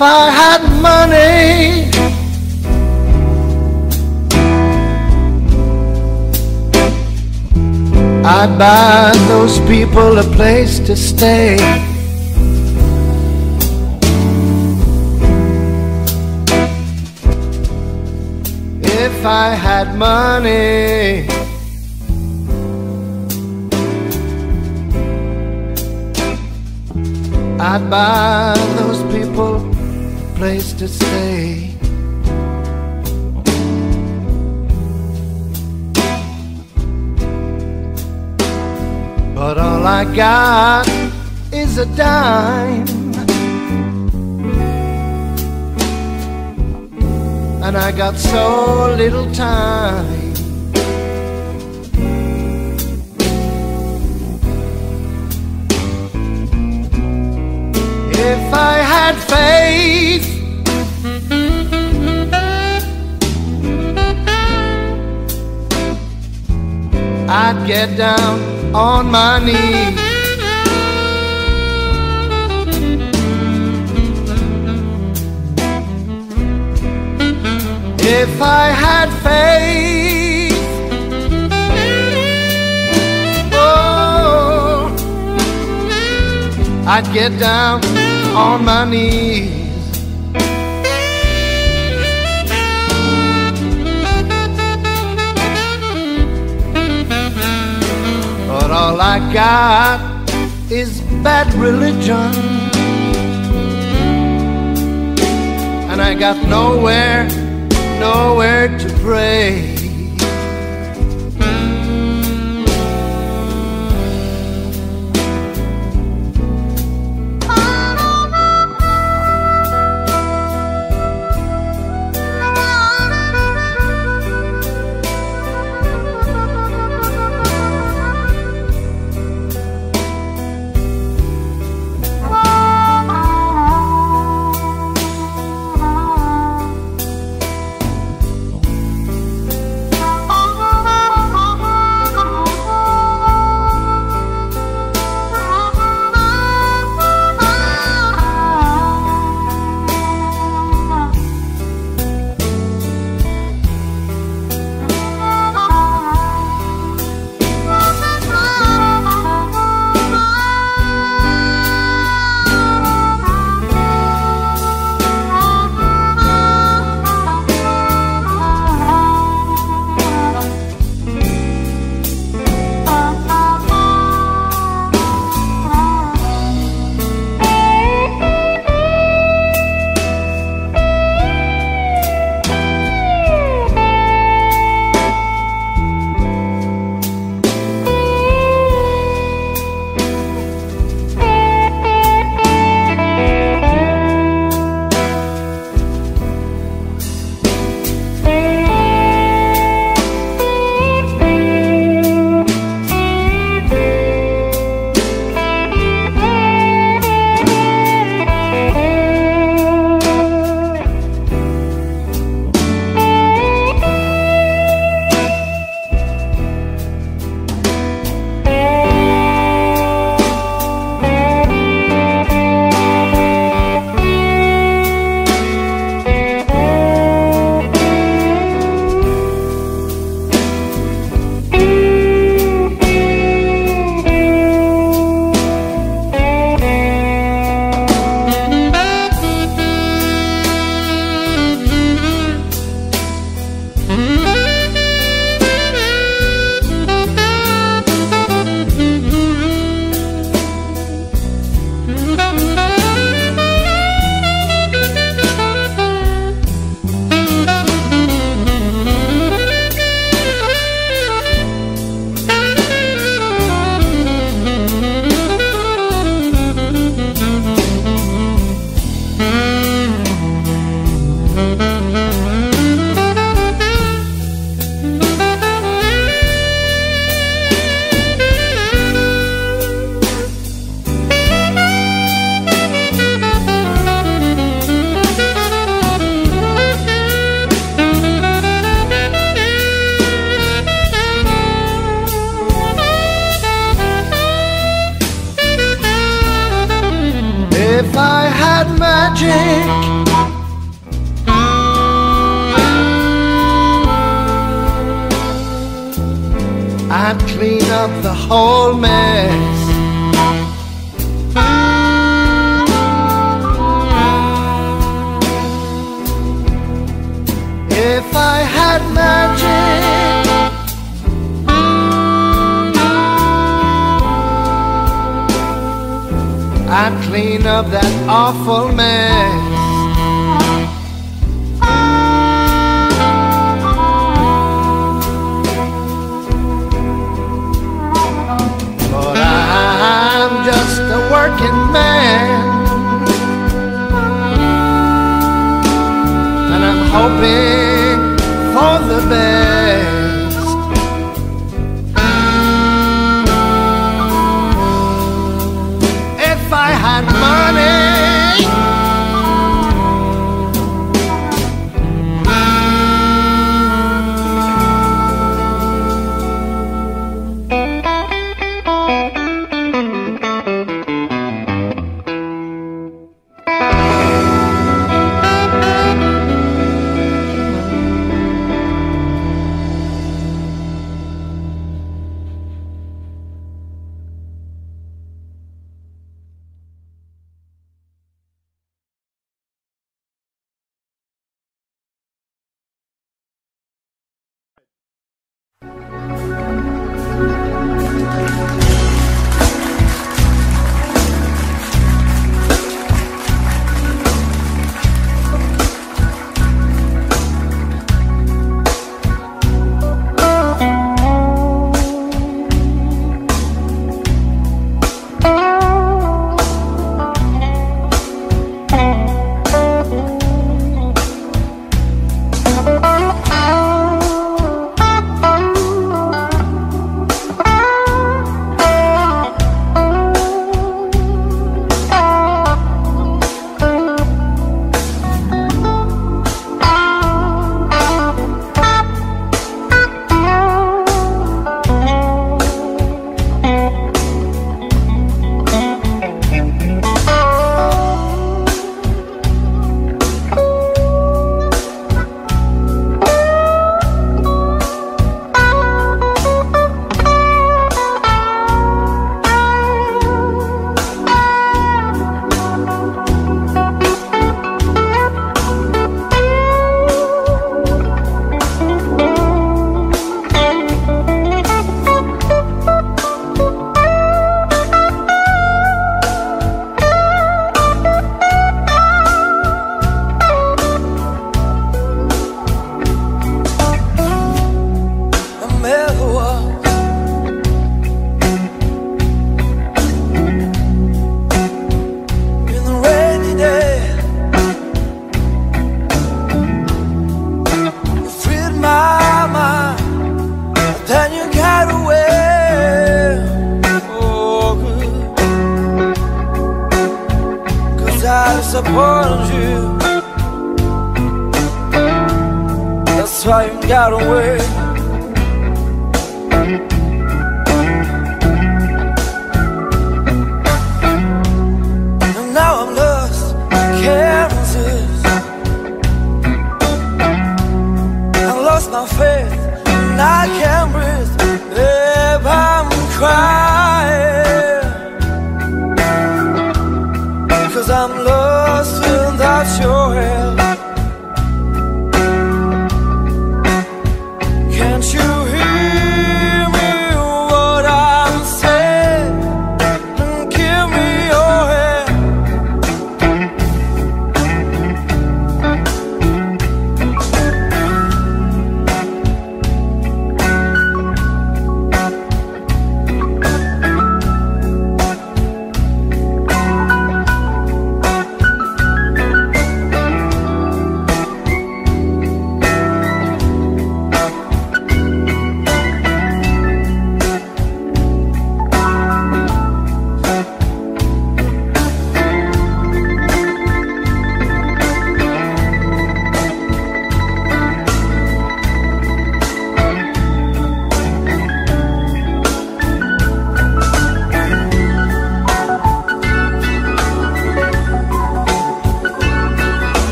If I had money, I'd buy those people a place to stay. If I had money, I'd buy those place to stay. But all I got is a dime. And I got so little time. If I had faith, I'd get down on my knees. If I had faith, oh, I'd get down on my knees. All I got is bad religion. And I got nowhere, nowhere to pray. Hoping for the best.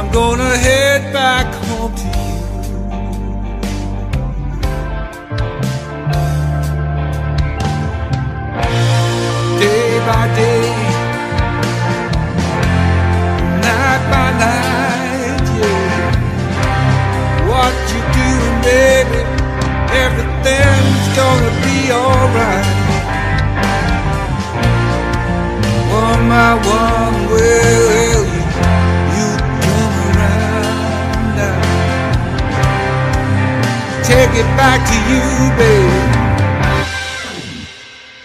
I'm gonna head back home to you. Day by day, night by night, yeah. What you doing, baby? Everything's gonna be alright. One by one, will Take it back to you, babe.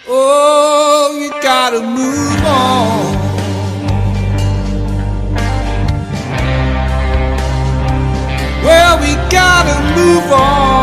Oh, you gotta move on. Well, we gotta move on.